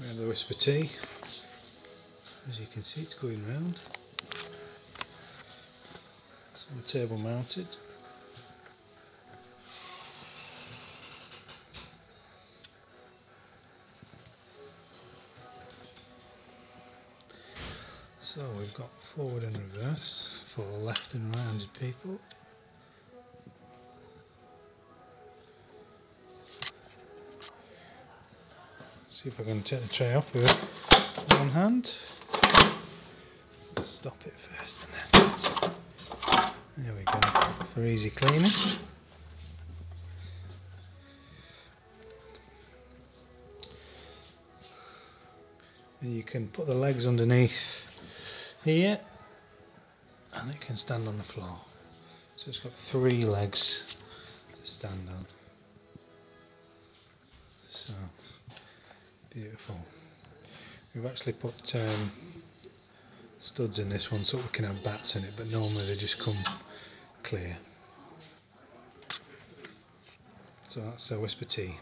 Have the Whisper T. As you can see, it's going round. On table mounted. So we've got forward and reverse for left and right-handed people. See if I can take the tray off with one hand. Stop it first and then. There we go, for easy cleaning. And you can put the legs underneath here and it can stand on the floor. So it's got three legs to stand on. So beautiful. We've actually put um, studs in this one so we can have bats in it, but normally they just come clear. So that's a Whisper T.